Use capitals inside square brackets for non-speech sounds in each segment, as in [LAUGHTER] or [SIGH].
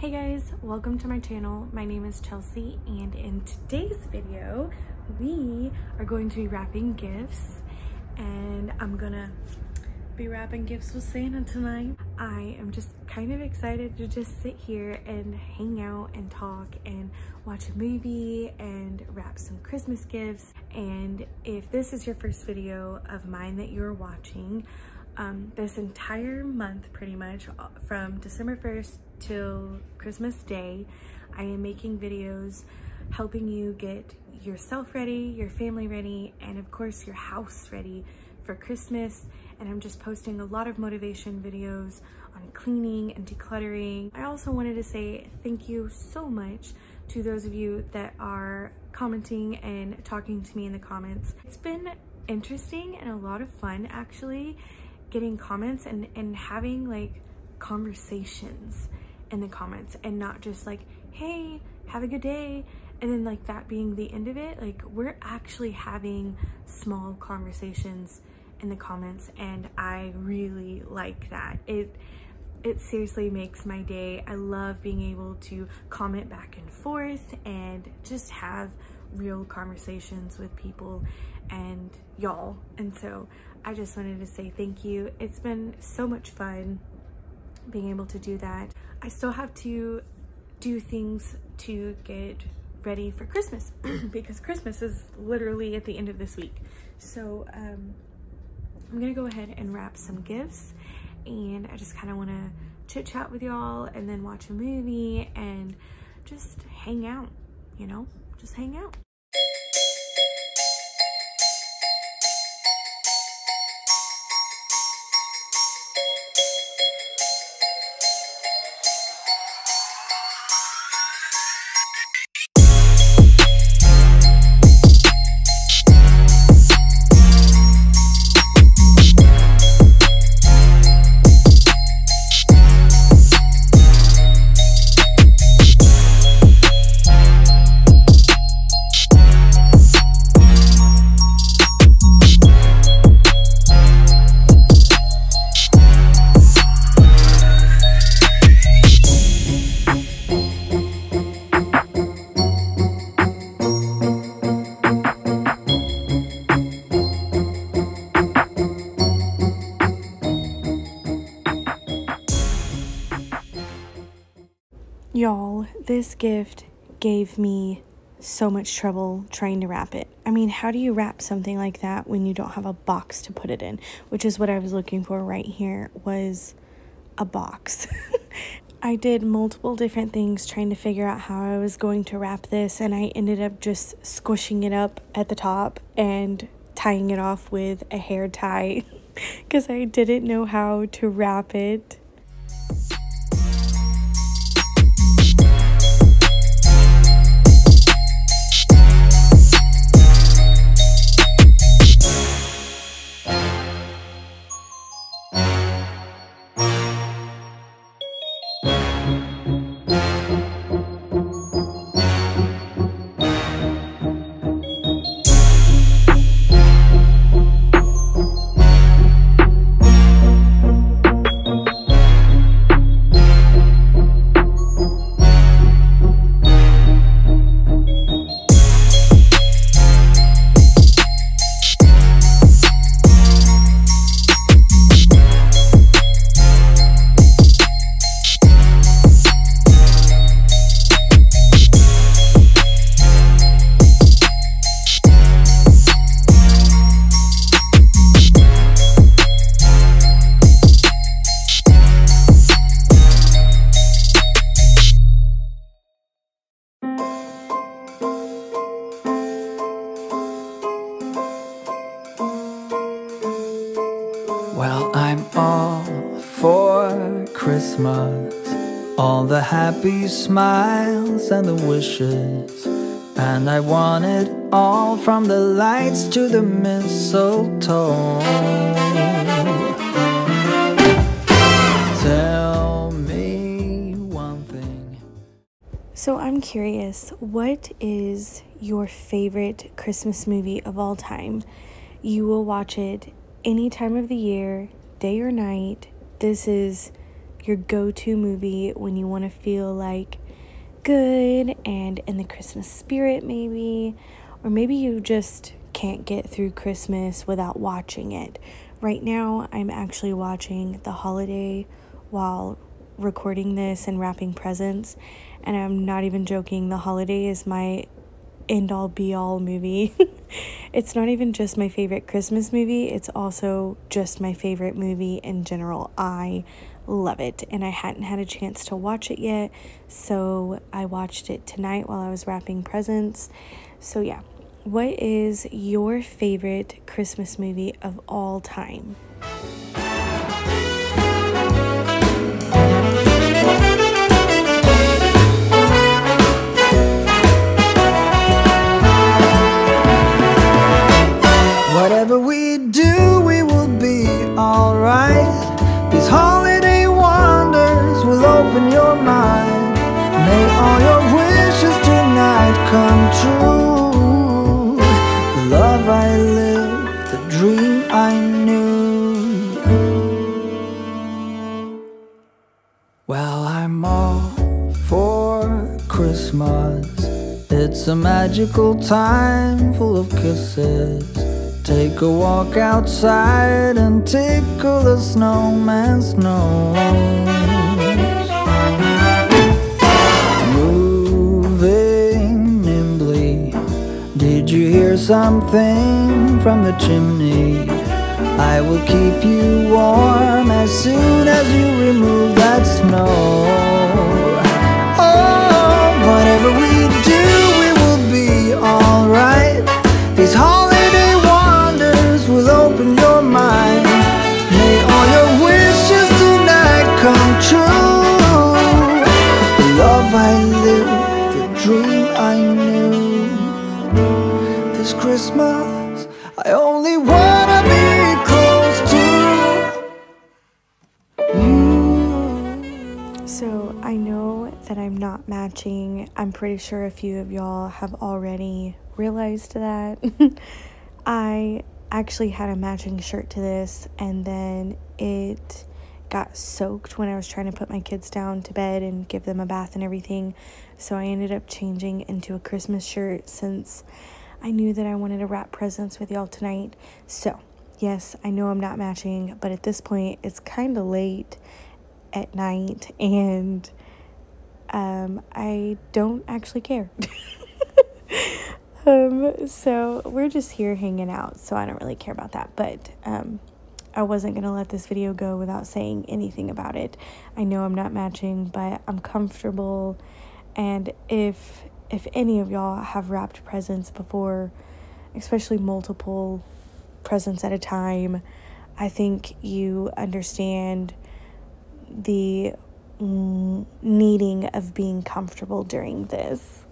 Hey guys, welcome to my channel. My name is Chelsea and in today's video, we are going to be wrapping gifts and I'm gonna be wrapping gifts with Santa tonight. I am just kind of excited to just sit here and hang out and talk and watch a movie and wrap some Christmas gifts. And if this is your first video of mine that you're watching, um, this entire month pretty much uh, from December 1st till Christmas Day, I am making videos helping you get yourself ready, your family ready, and of course your house ready for Christmas. And I'm just posting a lot of motivation videos on cleaning and decluttering. I also wanted to say thank you so much to those of you that are commenting and talking to me in the comments. It's been interesting and a lot of fun actually getting comments and, and having like conversations in the comments and not just like, hey, have a good day. And then like that being the end of it, like we're actually having small conversations in the comments and I really like that. It it seriously makes my day. I love being able to comment back and forth and just have real conversations with people and y'all. And so I just wanted to say thank you. It's been so much fun being able to do that. I still have to do things to get ready for Christmas [CLEARS THROAT] because Christmas is literally at the end of this week. So um, I'm gonna go ahead and wrap some gifts and I just kind of want to chit chat with y'all and then watch a movie and just hang out, you know, just hang out. This gift gave me so much trouble trying to wrap it. I mean, how do you wrap something like that when you don't have a box to put it in? Which is what I was looking for right here was a box. [LAUGHS] I did multiple different things trying to figure out how I was going to wrap this and I ended up just squishing it up at the top and tying it off with a hair tie [LAUGHS] because I didn't know how to wrap it. All the happy smiles and the wishes. And I want it all from the lights to the mistletoe. Tell me one thing. So I'm curious, what is your favorite Christmas movie of all time? You will watch it any time of the year, day or night. This is your go to movie when you want to feel like good and in the Christmas spirit, maybe, or maybe you just can't get through Christmas without watching it. Right now, I'm actually watching The Holiday while recording this and wrapping presents, and I'm not even joking. The Holiday is my end all be all movie. [LAUGHS] it's not even just my favorite Christmas movie, it's also just my favorite movie in general. I love it, and I hadn't had a chance to watch it yet, so I watched it tonight while I was wrapping presents. So, yeah, what is your favorite Christmas movie of all time? I live, the dream I knew. Well, I'm all for Christmas. It's a magical time full of kisses. Take a walk outside and tickle the snowman's nose. Something from the chimney? I will keep you warm as soon as you remove that snow. Oh, whatever we I'm pretty sure a few of y'all have already realized that. [LAUGHS] I actually had a matching shirt to this and then it got soaked when I was trying to put my kids down to bed and give them a bath and everything. So I ended up changing into a Christmas shirt since I knew that I wanted to wrap presents with y'all tonight. So, yes, I know I'm not matching, but at this point it's kind of late at night and um, I don't actually care. [LAUGHS] um, so we're just here hanging out, so I don't really care about that. But um, I wasn't gonna let this video go without saying anything about it. I know I'm not matching, but I'm comfortable, and if if any of y'all have wrapped presents before, especially multiple presents at a time, I think you understand the needing of being comfortable during this.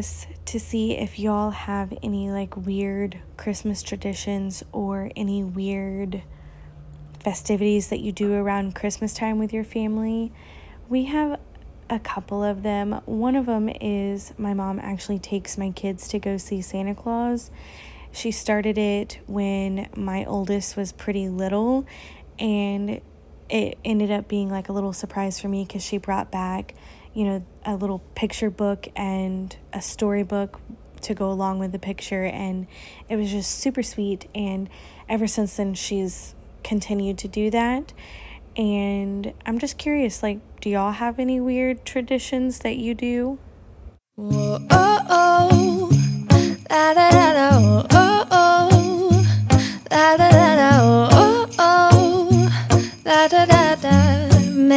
Curious to see if y'all have any like weird Christmas traditions or any weird festivities that you do around Christmas time with your family. We have a couple of them. One of them is my mom actually takes my kids to go see Santa Claus. She started it when my oldest was pretty little, and it ended up being like a little surprise for me because she brought back, you know, a little picture book and a storybook to go along with the picture, and it was just super sweet. And ever since then, she's continued to do that. And I'm just curious, like, do y'all have any weird traditions that you do? Whoa, oh, oh. Oh,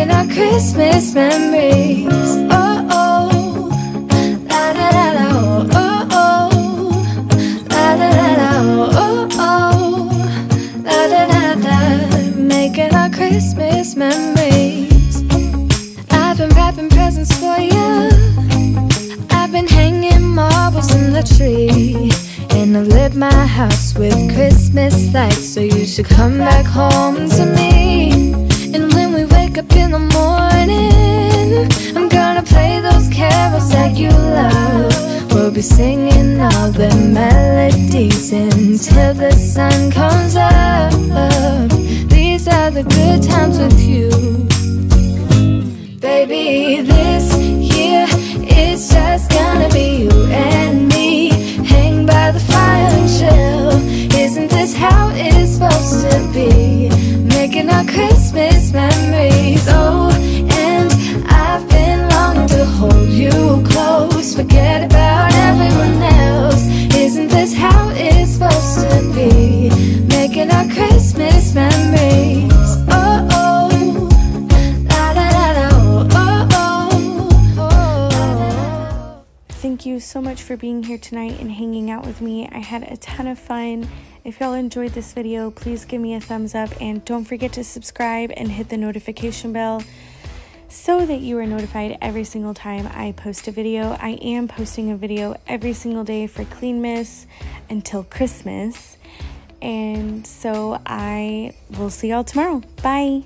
Making our Christmas memories. Oh, oh. La da da da, oh, oh. La da da da, oh, oh. La da da da, making our Christmas memories. I've been wrapping presents for you. I've been hanging marbles in the tree. And I've lit my house with Christmas lights. So you should come back home to me. Wake up in the morning, I'm gonna play those carols that you love. We'll be singing all the melodies until the sun comes up. These are the good times with you. Baby, this so much for being here tonight and hanging out with me. I had a ton of fun. If y'all enjoyed this video, please give me a thumbs up and don't forget to subscribe and hit the notification bell so that you are notified every single time I post a video. I am posting a video every single day for Cleanmas until Christmas. And so I will see y'all tomorrow. Bye.